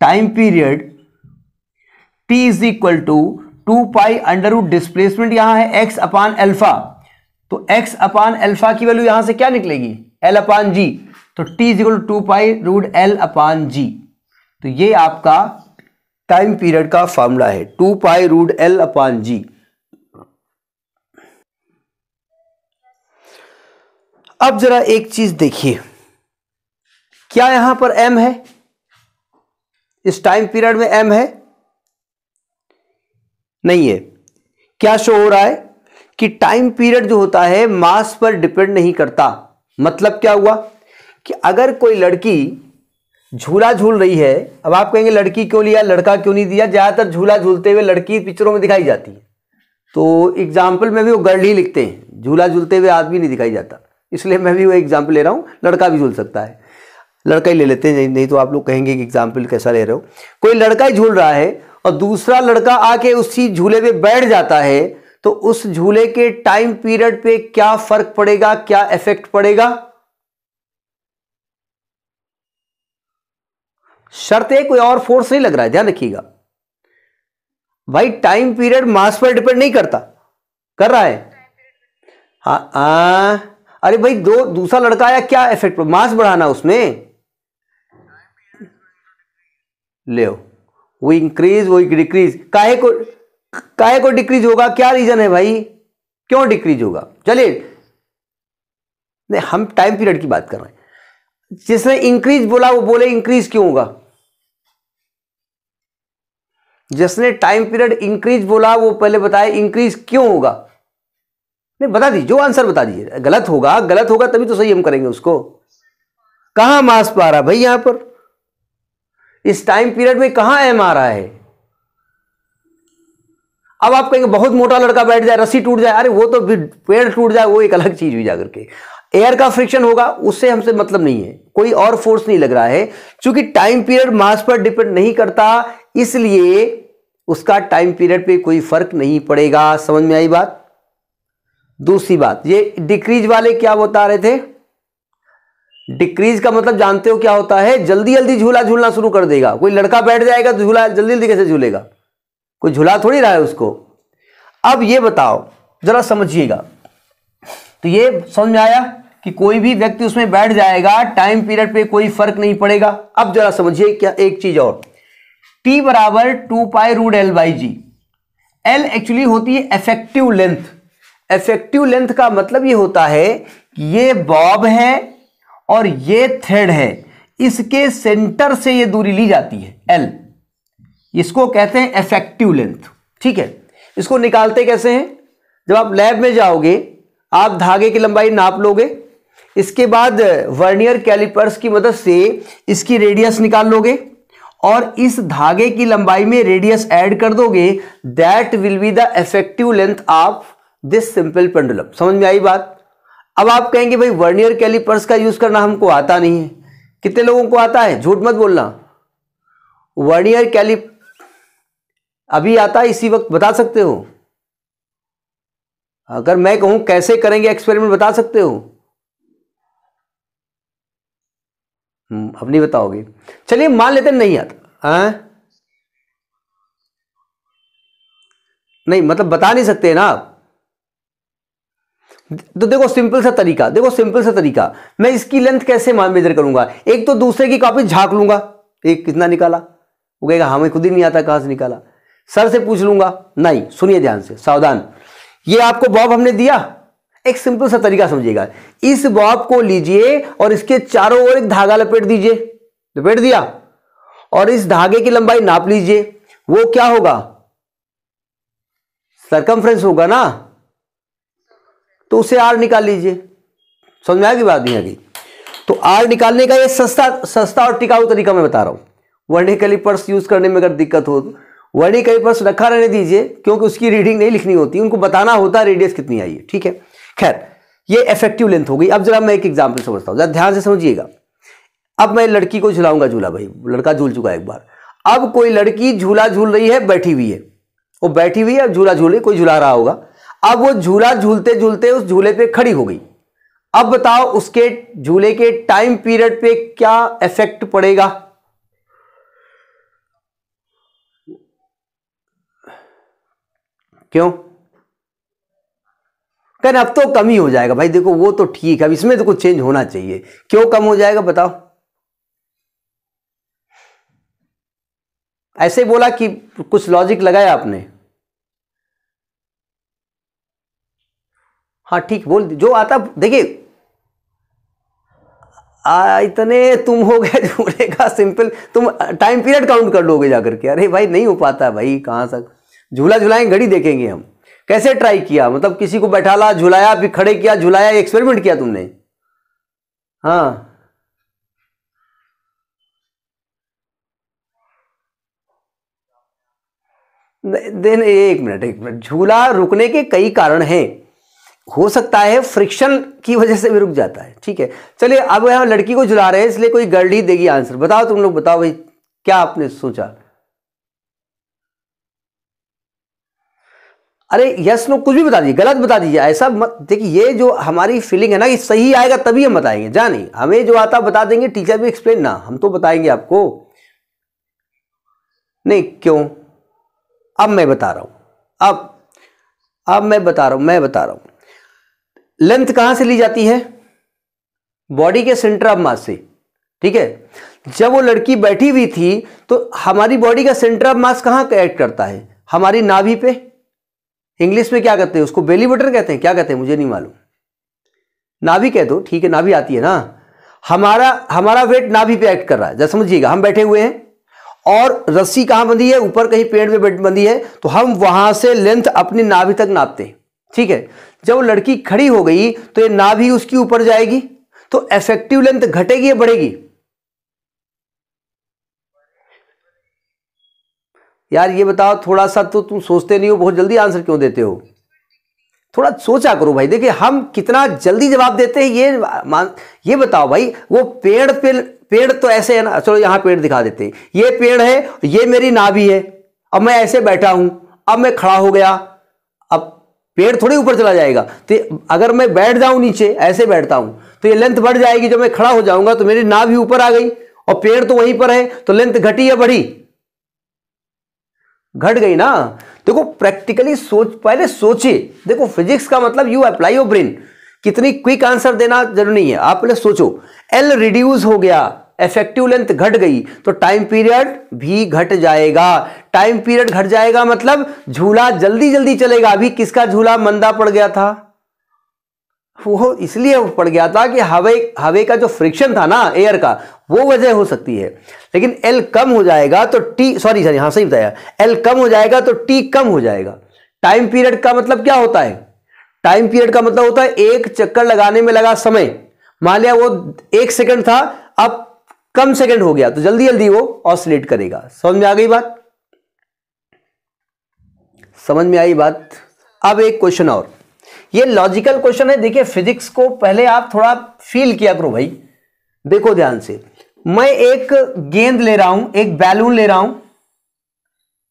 time period T is equal to two pi under root displacement यहाँ है x upon alpha तो एक्स अपान एल्फा की वैल्यू यहाँ से क्या निकलेगी? एल अपान जी तो T is equal to pi root L upon G तो ये आपका टाइम पीरियड का फॉर्मूला है। Two pi root L upon G. अब जरा एक चीज़ देखिए। क्या यहाँ पर एम है? इस टाइम पीरियड में एम है? नहीं है। क्या शो हो रहा है? कि टाइम पीरियड जो होता है, मास पर डिपेंड नहीं करता। मतलब क्या हुआ? कि अगर कोई लड़की झूला झूल रही है। अब आप कहेंगे, लड़की क्यों लिया, लड़का क्यों नहीं दिया? ज़्यादातर झूला झूलते हुए लड़की पिक्चरों में दिखाई जाती है। तो एग्ज़ाम्पल में भी वो गर्ल ही लिखते हैं। झूला झूलते हुए आदमी नहीं दिखाई जाता। इसलिए मैं भी वो एग्ज़ाम्पल ले रहा हूँ। लड़का भी झूल सकता है। लड़का ही ले लेते हैं, नहीं तो आप लोग कहेंगे कि एग्ज़ाम्पल कैसा ले रहे हो। कोई लड़का ही झूल रहा है और दूसरा लड़का आके उसी झूले पे बैठ जाता है तो उस झूले के टाइम पीरियड पे क्या फ़र्क पड़ेगा, क्या इफ़ेक्ट पड़ेगा? शर्त है कोई और फोर्स नहीं लग रहा है ध्यान रखिएगा। भाई टाइम पीरियड मास पर डिपेंड नहीं करता। कर रहा है? हाँ आ, अरे भाई दो दूसरा लड़का आया क्या इफ़ेक्ट मास बढ़ाना उसमें ले वो इंक्रीज वो डिक्रीज काहे को काहे को डिक्रीज होगा? क्या रीजन है भाई? क्यों डिक्रीज होगा? चलिए। नहीं हम टाइम पीरियड की बात कर रहे हैं। जिसने इंक्रीज बोला वो बोले इंक्रीज क्यों होगा? जिसने टाइम पीरियड इंक्रीज बोला, वो पहले बताए इंक्रीज क्यों होगा? नहीं, बता दीजिए जो आंसर बता दीजिए गलत होगा गलत होगा, तभी तो सही हम करेंगे उसको। कहाँ मास पा रहा भाई यहाँ पर? इस टाइम पीरियड में कहाँ एम आ रहा है? अब आप कहेंगे, बहुत मोटा लड़का बैठ जाए, रस्सी टूट जाए, अरे वो तो पेड़ टूट जाए, वो एक अलग चीज़ हुई जाकर के। एयर का फ्रिक्शन होगा, उससे हमसे मतलब नहीं है। कोई और फोर्स नहीं लग रहा है। क्योंकि टाइम पीरियड मास पर डिपेंड नहीं करता। इसलिए उसका टाइम पीरियड पे कोई फ़र्क नहीं पड़ेगा। समझ में आई बात? दूसरी बात, ये डिक्रीज वाले क्या बता रहे थे? डिक्रीज का मतलब जानते हो क्या होता है? जल्दी जल्दी झूला झूलना शुरू कर देगा। कोई लड़का बैठ जाएगा तो झूला जल्दी जल्दी कैसे झूलेगा? कोई झूला थोड़ी रहा है उसको? अब ये बताओ, जरा समझिएगा। तो ये समझ में आया कि कोई भी व्यक्ति उसमें बैठ जाएगा टाइम पीरियड पे कोई फ़र्क नहीं पड़ेगा। अब जरा समझिए क्या एक चीज़ और। टी बराबर two pi root L by G L actually होती है इफ़ेक्टिव लेंथ इफ़ेक्टिव लेंथ का मतलब ये होता है कि ये बॉब है और ये थ्रेड है। इसके सेंटर से ये दूरी ली जाती है एल इसको कहते हैं इफ़ेक्टिव लेंथ ठीक है? इसको निकालते कैसे हैं? जब आप लैब में जाओगे, आप धागे की लंबाई नाप लोगे, इसके बाद वर्नियर कैलिपर्स की मदद से इसकी रेडियस निकाल लोगे। और इस धागे की लंबाई में रेडियस ऐड कर दोगे that will be the effective length of this simple pendulum समझ में आई बात? अब आप कहेंगे, भाई वर्नियर कैलिपर्स का यूज़ करना हमको आता नहीं है। कितने लोगों को आता है? झूठ मत बोलना। वर्नियर कैलिप अभी आता है, इसी वक्त बता सकते हो? अगर मैं कहूँ, कैसे करेंगे एक्सपेरिमेंट बता सकते हो? अब नहीं बताओगे। चलिए, मान लेते नहीं आता। आ? नहीं मतलब बता नहीं सकते ना आप। तो देखो सिंपल सा तरीका, देखो सिंपल सा तरीका। मैं इसकी लेंथ कैसे मेजर करूँगा? एक तो दूसरे की कॉपी झाँक लूँगा। एक कितना निकाला? वो कहेगा हमें खुद ही नहीं आता, कहाँ से निकाला? सर से पूछ लूँगा, नहीं, सुनिए ध्यान से, सावधान। ये आपको बॉब हमने दिया एक सिंपल सा तरीका समझिएगा। इस बॉब को लीजिए और इसके चारों ओर एक धागा लपेट दीजिए। लपेट दिया? और इस धागे की लंबाई नाप लीजिए। वो क्या होगा? सरकमफ्रेंस होगा ना? तो उसे आर निकाल लीजिए। समझ में आएगी बात नहीं आगे तो आर निकालने का ये सस्ता सस्ता और टिकाऊ तरीका मैं बता रहा हूँ। वर्णी कैलिपर्स यूज़ करने में अगर दिक्कत हो वर्णी कैलिपर्स रखा रहने दीजिए, क्योंकि उसकी रीडिंग नहीं लिखनी होती, उनको बताना होता है रेडियस कितनी आई है, ठीक है? खैर, ये इफ़ेक्टिव लेंथ हो गई। अब जरा मैं एक एग्ज़ाम्पल समझता हूँ। ध्यान से समझिएगा। अब मैं लड़की को झुलाऊँगा, झूला भाई। लड़का झूल चुका है एक बार। अब कोई लड़की झूला झूल रही है, बैठी हुई है। वो बैठी हुई है झूला झूल रही कोई झूला रहा होगा। अब वो झूला झूलते झूलते उस झूले पे खड़ी हो गई। अब बताओ, उसके झूले के टाइम पीरियड पे क्या इफ़ेक्ट पड़ेगा? क्यों? कहना अब तो कम ही हो जाएगा। भाई, देखो, वो तो ठीक है, अब इसमें तो कुछ चेंज होना चाहिए। क्यों कम हो जाएगा, बताओ। ऐसे बोला कि कुछ लॉजिक लगाया आपने? हाँ ठीक, बोल जो आता, देखिए इतने तुम हो गए (laughs) का सिंपल तुम टाइम पीरियड काउंट कर लोगे जाकर के। अरे भाई, नहीं हो पाता भाई, कहाँ तक? झूला झुलाएँगे घड़ी देखेंगे हम। कैसे ट्राई किया? मतलब किसी को बैठाला, झुलाया, फिर खड़े किया, झुलाया, एक्सपेरिमेंट किया तुमने? हाँ। देन एक मिनट एक मिनट। झूला रुकने के कई कारण हैं। हो सकता है फ्रिक्शन की वजह से भी रुक जाता है। ठीक है। चलिए, अब यहाँ लड़की को झुला रहे हैं, इसलिए कोई गर्ल ही देगी आंसर। बताओ तुम लोग, बताओ भाई, क्या आपने सोचा? अरे यस नो कुछ भी बता दीजिए, गलत बता दीजिए, ऐसा मत, देखिए, ये जो हमारी फीलिंग है ना कि सही आएगा तभी हम बताएँगे जा नहीं, हमें जो आता बता देंगे टीचर भी एक्सप्लेन ना, हम तो बताएँगे आपको। नहीं, क्यों? अब मैं बता रहा हूँ, अब अब मैं बता रहा हूँ, मैं बता रहा हूँ। लेंथ कहाँ से ली जाती है? बॉडी के सेंटर ऑफ़ मास से, ठीक है? जब वो लड़की बैठी हुई थी तो हमारी बॉडी का सेंटर ऑफ़ मास कहाँ एक्ट करता है? हमारी नाभि पे? इंग्लिश में क्या कहते हैं? उसको बेली बटर कहते हैं? क्या कहते हैं? मुझे नहीं मालूम। नाभि कह दो, ठीक है, नाभि आती है ना? हमारा हमारा वेट नाभि पे एक्ट कर रहा है। जैसे समझिएगा, हम बैठे हुए हैं और रस्सी कहाँ बंधी है? ऊपर कहीं पेड़ में बंधी है तो हम वहाँ से लेंथ अपनी नाभि तक नापते हैं, ठीक है? जब लड़की खड़ी हो गई तो ये नाभि उसकी ऊपर जाएगी तो इफ़ेक्टिव लेंथ घटेगी या बढ़ेगी? यार ये बताओ, थोड़ा सा तो तुम सोचते नहीं हो, बहुत जल्दी आंसर क्यों देते हो? थोड़ा सोचा करो भाई। देखिए, हम कितना जल्दी जवाब देते हैं, ये मान, ये बताओ भाई, वो पेड़ पे पेड़ तो ऐसे है ना, चलो यहाँ पेड़ दिखा देते हैं। ये पेड़ है, ये मेरी नाभि है, अब मैं ऐसे बैठा हूँ, अब मैं खड़ा हो गया, अब पेड़ थोड़ी ऊपर चला जाएगा। तो अगर मैं बैठ जाऊँ नीचे, ऐसे बैठता हूँ तो ये लेंथ बढ़ जाएगी, जब मैं खड़ा हो जाऊँगा तो मेरी नाभि ऊपर आ गई, और पेड़ तो वहीं पर है तो लेंथ घटी या बढ़ी? घट गई ना? देखो प्रैक्टिकली सोच, पहले सोचे देखो फिजिक्स का मतलब यू अप्लाई योर ब्रेन कितनी क्विक आंसर देना ज़रूरी नहीं है। आप पहले सोचो। एल रिड्यूस हो गया इफ़ेक्टिव लेंथ घट गई तो टाइम पीरियड भी घट जाएगा। टाइम पीरियड घट जाएगा मतलब झूला जल्दी जल्दी चलेगा। अभी किसका झूला मंदा पड़ गया था? वो इसलिए पड़ गया था कि हवे हवे का जो फ्रिक्शन था ना एयर का, वो वजह हो सकती है। लेकिन एल कम हो जाएगा तो टी सॉरी सॉरी हाँ सही बताया। एल कम हो जाएगा तो टी कम हो जाएगा। टाइम पीरियड का मतलब क्या होता है? टाइम पीरियड का मतलब होता है एक चक्कर लगाने में लगा समय। मान लिया वो एक सेकंड था, अब कम सेकंड हो गया तो जल्दी जल्दी वो ऑसिलेट करेगा। समझ में आ गई बात? समझ में आई बात? अब एक क्वेश्चन और। ये लॉजिकल क्वेश्चन है। देखिए फिजिक्स को पहले आप थोड़ा फील किया करो भाई। देखो ध्यान से। मैं एक गेंद ले रहा हूँ, एक बैलून ले रहा हूँ।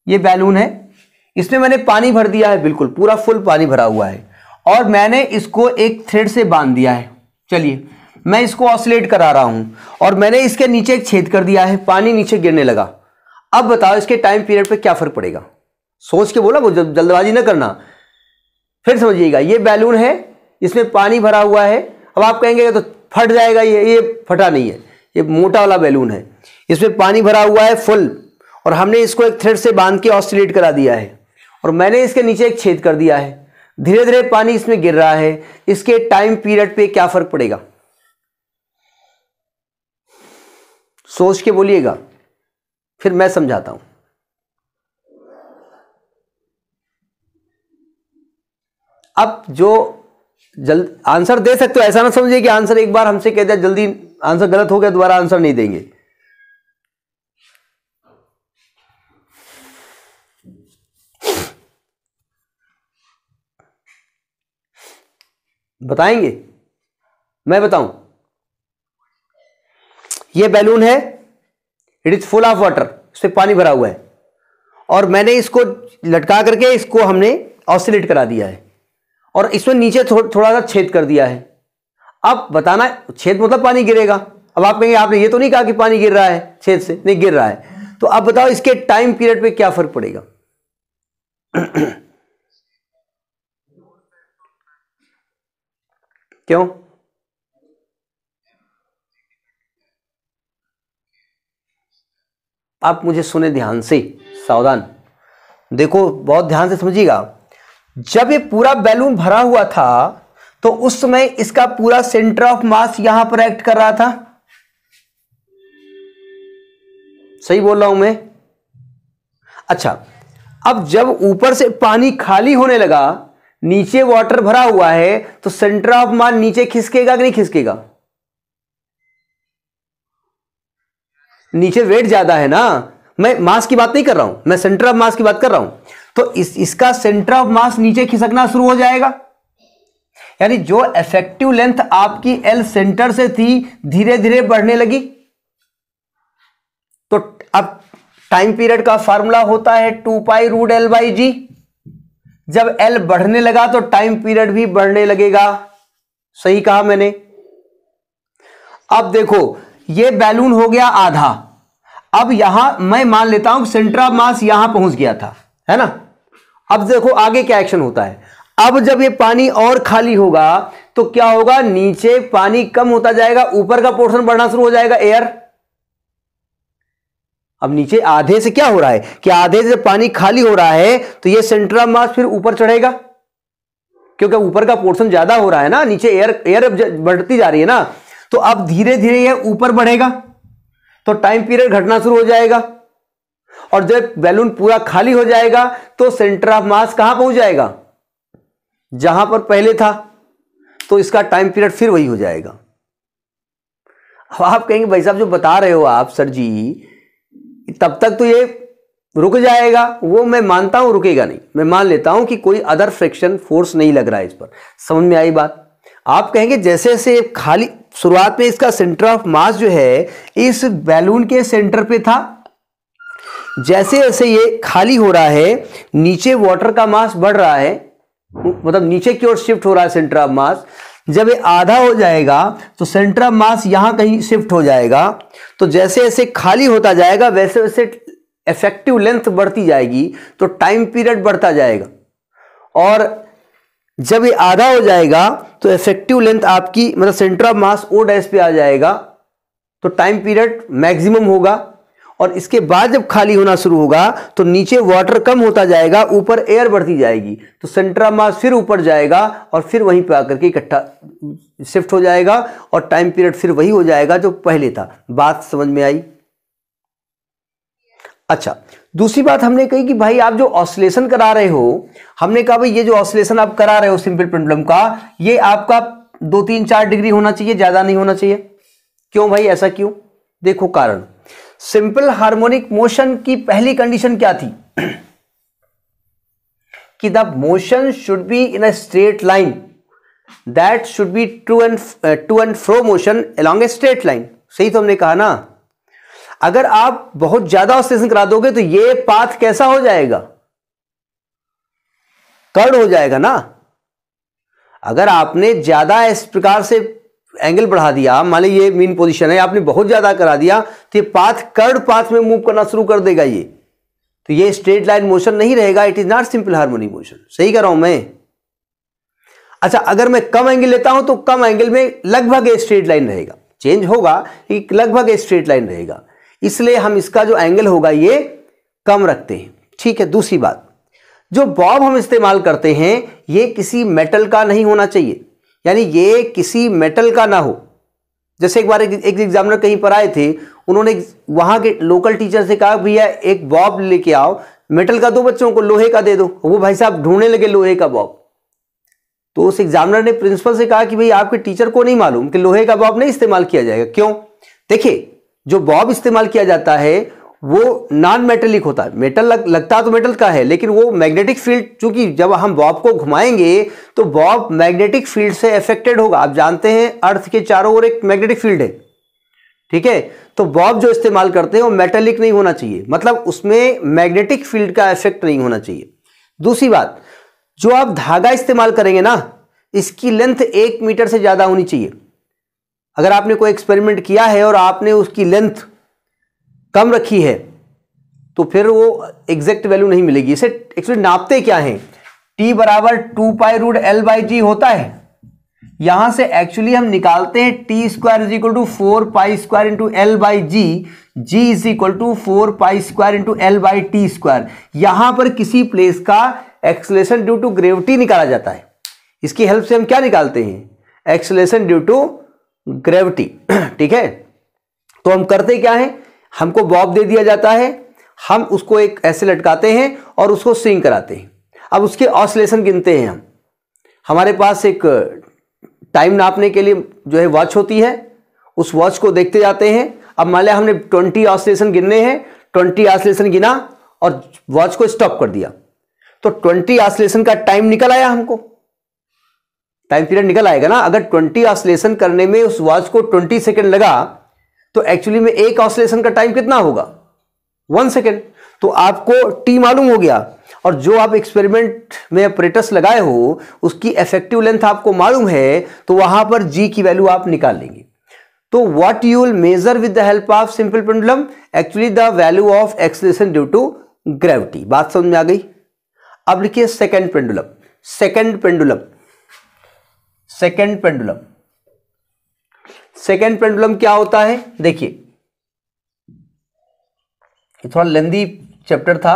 ये बैलून है। इसमें मैंने पानी भर दिया है, बिल्कुल, पूरा फुल पानी भरा हुआ है। और मैंने इसको एक थ्रेड से बाँध दिया है। चलिए, मैं इसको ऑसिलेट करा रहा हूँ। और मैंने इसके नीचे एक छेद कर दिया है, पानी नीचे गिरने लगा। अब बताओ, इसके टाइम पीरियड पे क्या फ़र्क पड़ेगा? सोच के बोला जल्दबाजी ना करना। फिर समझिएगा, ये बैलून है, इसमें पानी भरा हुआ है। अब आप कहेंगे तो फट जाएगा, ये ये फटा नहीं है, ये मोटा वाला बैलून है। इसमें पानी भरा हुआ है फुल, और हमने इसको एक थ्रेड से बाँध के ऑस्टिलेट करा दिया है, और मैंने इसके नीचे एक छेद कर दिया है। धीरे धीरे पानी इसमें गिर रहा है, इसके टाइम पीरियड पे क्या फ़र्क पड़ेगा? सोच के बोलिएगा, फिर मैं समझाता हूँ। अब जो जल्द आंसर दे सकते हो, ऐसा ना समझिए कि आंसर एक बार हमसे कह दिया, जल्दी आंसर गलत हो गया, दोबारा आंसर नहीं देंगे। बताएँगे? मैं बताऊँ। ये बैलून है, it is full of water इसमें पानी भरा हुआ है। और मैंने इसको लटका करके इसको हमने ऑसिलेट करा दिया है। और इसमें नीचे थो, थोड़ा सा छेद कर दिया है। अब बताना छेद मतलब पानी गिरेगा। अब आप कहेंगे आपने ये तो नहीं कहा कि पानी गिर रहा है छेद से नहीं गिर रहा है। तो अब बताओ इसके टाइम पीरियड पे क्या फ़र्क पड़ेगा? (clears throat) क्यों? आप मुझे सुने ध्यान से सावधान। देखो बहुत ध्यान से समझिएगा जब ये पूरा बैलून भरा हुआ था तो उस समय इसका पूरा सेंटर ऑफ़ मास यहाँ पर एक्ट कर रहा था। सही बोल रहा हूँ मैं? अच्छा अब जब ऊपर से पानी खाली होने लगा, नीचे वाटर भरा हुआ है तो सेंटर ऑफ़ मास नीचे खिसकेगा कि नहीं खिसकेगा? नीचे वेट ज़्यादा है ना? मैं मास की बात नहीं कर रहा हूँ, मैं सेंटर ऑफ़ मास की बात कर रहा हूँ। तो इस, इसका सेंटर ऑफ़ मास नीचे खिसकना शुरू हो जाएगा। यानी जो इफ़ेक्टिव लेंथ आपकी एल सेंटर से थी धीरे धीरे बढ़ने लगी। तो अब टाइम पीरियड का फार्मूला होता है two pi root L by G जब एल बढ़ने लगा तो टाइम पीरियड भी बढ़ने लगेगा। सही कहा मैंने। अब देखो, ये बैलून हो गया आधा। अब यहाँ मैं मान लेता हूँ सेंटर ऑफ़ मास यहाँ पहुँच गया था, है ना? अब देखो आगे क्या एक्शन होता है। अब जब ये पानी और खाली होगा तो क्या होगा? नीचे पानी कम होता जाएगा, ऊपर का पोर्शन बढ़ना शुरू हो जाएगा एयर अब नीचे आधे से क्या हो रहा है? कि आधे से पानी खाली हो रहा है तो ये सेंटर मास फिर ऊपर चढ़ेगा। क्योंकि ऊपर का पोर्शन ज़्यादा हो रहा है ना, नीचे एयर एयर बढ़ती जा रही है ना तो अब धीरे धीरे यह ऊपर बढ़ेगा। तो टाइम पीरियड घटना शुरू हो जाएगा। और जब बैलून पूरा खाली हो जाएगा तो सेंटर ऑफ़ मास कहाँ पहुँच जाएगा? जहाँ पर पहले था तो इसका टाइम पीरियड फिर वही हो जाएगा। अब आप कहेंगे, भाई साहब, जो बता रहे हो आप, सर जी, तब तक तो ये रुक जाएगा। वो मैं मानता हूँ रुकेगा नहीं। मैं मान लेता हूँ कि कोई अदर फ्रिक्शन फोर्स नहीं लग रहा है इस पर। समझ में आई बात? आप कहेंगे जैसे जैसे खाली, शुरुआत में इसका सेंटर ऑफ़ मास जो है, इस बैलून के सेंटर पे था जैसे जैसे ये खाली हो रहा है, नीचे वाटर का मास बढ़ रहा है मतलब नीचे की ओर शिफ्ट हो रहा है सेंटर ऑफ़ मास जब ये आधा हो जाएगा तो सेंटर ऑफ़ मास यहाँ कहीं शिफ्ट हो जाएगा तो जैसे जैसे खाली होता जाएगा, वैसे वैसे इफ़ेक्टिव लेंथ बढ़ती जाएगी तो टाइम पीरियड बढ़ता जाएगा। और जब ये आधा हो जाएगा तो इफ़ेक्टिव लेंथ आपकी मतलब centre of mass O dash पे आ जाएगा तो टाइम पीरियड मैक्सिमम होगा। और इसके बाद जब खाली होना शुरू होगा तो नीचे वाटर कम होता जाएगा, ऊपर एयर बढ़ती जाएगी। तो सेंटर मास फिर ऊपर जाएगा और फिर वहीं पे आकर के इकट्ठा शिफ्ट हो जाएगा और टाइम पीरियड फिर वही हो जाएगा जो पहले था। बात समझ में आई? अच्छा दूसरी बात हमने कही कि भाई आप जो ऑसिलेशन करा रहे हो, हमने कहा भाई ये जो ऑसिलेशन आप करा रहे हो सिंपल पेंडुलम का, ये आपका दो तीन चार डिग्री होना चाहिए, ज़्यादा नहीं होना चाहिए। क्यों भाई, ऐसा क्यों? देखो कारण। सिंपल हार्मोनिक मोशन की पहली कंडीशन क्या थी? (clears throat) कि the motion should be in a straight line, that should be to and to and fro motion along a straight line. सही तो हमने कहा ना? अगर आप बहुत ज़्यादा ऑक्सीजन करा दोगे तो ये पाथ कैसा हो जाएगा? कर्ड हो जाएगा ना? अगर आपने ज़्यादा इस प्रकार से एंगल बढ़ा दिया। मान ली ये मीन पोजीशन है, आपने बहुत ज़्यादा करा दिया तो पाथ कर्ड पाथ में मूव करना शुरू कर देगा ये। तो ये स्ट्रेट लाइन मोशन नहीं रहेगा it is not simple harmonic motion सही कर रहा हूँ मैं? अच्छा अगर मैं कम एंगल लेता हूँ तो कम एंगल में लगभग स्ट्रेट लाइन रहेगा। चेंज होगा लगभग स्ट्रेट लाइन रहेगा। इसलिए हम इसका जो एंगल होगा, ये कम रखते हैं। ठीक है, दूसरी बात। जो बॉब हम इस्तेमाल करते हैं, ये किसी मेटल का नहीं होना चाहिए। यानी ये किसी मेटल का ना हो। जैसे एक बार एक, एक एग्जामिनर कहीं पर आए थे उन्होंने वहाँ के लोकल टीचर से कहा भैया एक बॉब लेके आओ मेटल का दो बच्चों को लोहे का दे दो। वो भाई साहब ढूँढने लगे लोहे का बॉब तो उस एग्जामिनर ने प्रिंसिपल से कहा कि भाई आपके टीचर को नहीं मालूम कि लोहे का बॉब नहीं इस्तेमाल किया जाएगा। क्यों? देखिए जो बॉब इस्तेमाल किया जाता है वो नॉन मेटेलिक होता है। मेटल लग, लगता तो मेटल का है लेकिन वो मैग्नेटिक फ़ील्ड चूँकि जब हम बॉब को घुमाएँगे तो बॉब मैग्नेटिक फ़ील्ड से अफेक्टेड होगा। आप जानते हैं अर्थ के चारों ओर एक मैग्नेटिक फ़ील्ड है। ठीक है? तो बॉब जो इस्तेमाल करते हैं वो मेटेलिक नहीं होना चाहिए। मतलब उसमें मैग्नेटिक फ़ील्ड का इफ़ेक्ट नहीं होना चाहिए। दूसरी बात जो आप धागा इस्तेमाल करेंगे ना इसकी लेंथ एक मीटर से ज़्यादा होनी चाहिए। अगर आपने कोई एक्सपेरिमेंट किया है और आपने उसकी लेंथ कम रखी है तो फिर वो एग्जैक्ट वैल्यू नहीं मिलेगी। इसे एक्चुअली नापते क्या है? टी बराबर two pi root L by G होता है। यहाँ से एक्चुअली हम निकालते हैं T square is equal to four pi square into L by G G is equal to four pi square into L by T square यहाँ पर किसी प्लेस का एक्सलेशन ड्यू टू ग्रेविटी निकाला जाता है। इसकी हेल्प से हम क्या निकालते हैं? एक्सलेशन ड्यू टू ग्रेविटी ठीक है? तो हम करते क्या है? हमको बॉब दे दिया जाता है, हम उसको एक ऐसे लटकाते हैं और उसको स्विंग कराते हैं। अब उसके ऑसलेशन गिनते हैं हम। हमारे पास एक, टाइम नापने के लिए जो है वॉच होती है, उस वॉच को देखते जाते हैं। अब मान लिया हमने ट्वेंटी ऑसलेशन गिनने हैं, ट्वेंटी ऑसलेशन गिना और वॉच को स्टॉप कर दिया। तो ट्वेंटी ऑसलेशन का टाइम निकल आया हमको। टाइम पीरियड निकल आएगा ना? अगर ट्वेंटी ऑसलेशन करने में उस वॉच को ट्वेंटी सेकेंड लगा तो एक्चुअली में एक ऑसलेशन का टाइम कितना होगा? वन सेकेंड तो आपको टी मालूम हो गया। और जो आप एक्सपेरिमेंट में ऑपरेटर्स लगाए हो, उसकी इफ़ेक्टिव लेंथ आपको मालूम है तो वहाँ पर जी की वैल्यू आप निकाल लेंगे। तो what you will measure with the help of simple pendulum actually the value of acceleration due to gravity बात समझ में आ गई? अब लिखिए second pendulum second pendulum second pendulum second pendulum क्या होता है? देखिए। थोड़ा लेंदी चैप्टर था।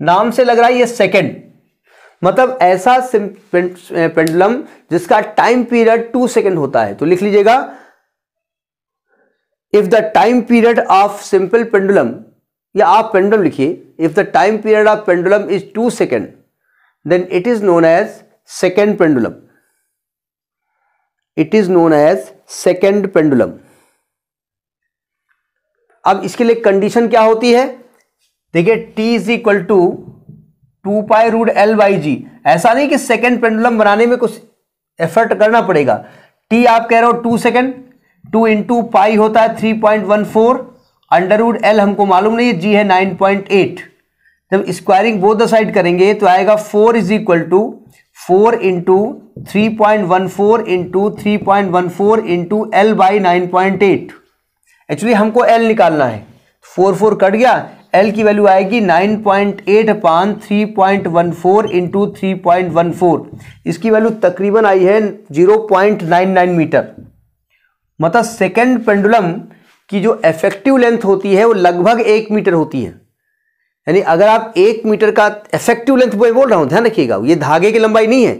नाम से लग रहा है ये सेकेंड मतलब ऐसा पेंडुलम जिसका टाइम पीरियड टू सेकेंड होता है। तो लिख लीजिएगा। If the time period of simple pendulum या आप पेंडुलम लिखिए। If the time period of pendulum is two second then it is known as second pendulum it is known as second pendulum अब इसके लिए कंडीशन क्या होती है? देखिए T is equal to two pi root L by G ऐसा नहीं कि सेकेंड पेंडुलम बनाने में कुछ एफर्ट करना पड़ेगा। टी आप कह रहे हो two second two into pi होता है three point one four under root L हमको मालूम नहीं है जी है नाइन पॉइंट एट जब स्क्वायरिंग बोथ द साइड करेंगे तो आएगा four is equal to four into three point one four into three point one four into L by nine point eight. Actually हमको एल निकालना है। फोर फोर कट गया L की value आएगी nine point eight upon three point one four into three point one four. इसकी value तकरीबन आई है zero point nine nine metre. मतलब सेकेंड पेंडुलम की जो इफ़ेक्टिव लेंथ होती है, वो लगभग एक मीटर होती है। यानी अगर आप एक मीटर का इफ़ेक्टिव लेंथ बोल रहा हूँ, ध्यान रखिएगा, ये धागे की लंबाई नहीं है।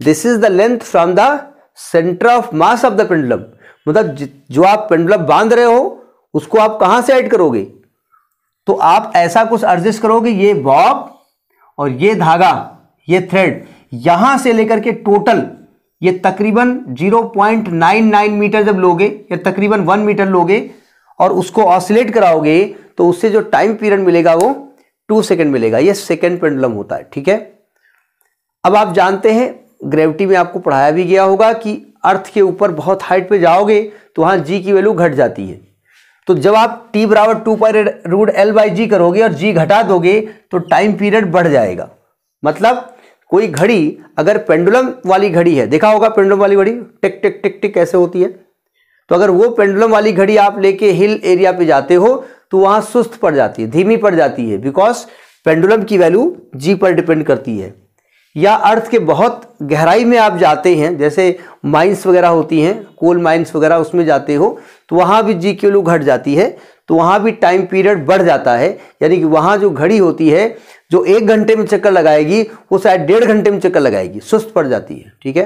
This is the length from the centre of mass of the pendulum मतलब जो आप पेंडुलम बाँध रहे हो, उसको आप कहाँ से ऐड करोगे? तो आप ऐसा कुछ एडजस्ट करोगे, ये बॉब और ये धागा, ये थ्रेड यहाँ से लेकर के टोटल ये तकरीबन 0.99 मीटर जब लोगे, या तकरीबन 1 मीटर लोगे, और उसको ऑसिलेट कराओगे तो उससे जो टाइम पीरियड मिलेगा वो टू सेकेंड मिलेगा, ये सेकेंड पेंडुलम होता है, ठीक है? अब आप जानते हैं, ग्रेविटी में आपको पढ़ाया भी गया होगा कि अर्थ के ऊपर बहुत हाइट पे जाओगे तो वहाँ जी की वैल्यू घट जाती है। तो जब आप टी बराबर टू पर रूट एल बाई जी करोगे और जी घटा दोगे तो टाइम पीरियड बढ़ जाएगा। मतलब कोई घड़ी, अगर पेंडुलम वाली घड़ी है, देखा होगा पेंडुलम वाली घड़ी? टिक टिक टिक टिक, कैसे होती है? तो अगर वो पेंडुलम वाली घड़ी आप लेके हिल एरिया पे जाते हो तो वहाँ सुस्त पड़ जाती है, धीमी पड़ जाती है बिकॉज़ पेंडुलम की वैल्यू जी पर डिपेंड करती है। या अर्थ के बहुत गहराई में आप जाते हैं, जैसे माइंस वगैरह होती हैं कोल माइंस वगैरह उसमें जाते हो तो वहाँ भी जी की वैल्यू घट जाती है तो वहाँ भी टाइम पीरियड बढ़ जाता है, यानी कि वहाँ जो घड़ी होती है, जो एक घंटे में चक्कर लगाएगी, वो शायद डेढ़ घंटे में चक्कर लगाएगी, सुस्त पड़ जाती है, ठीक है?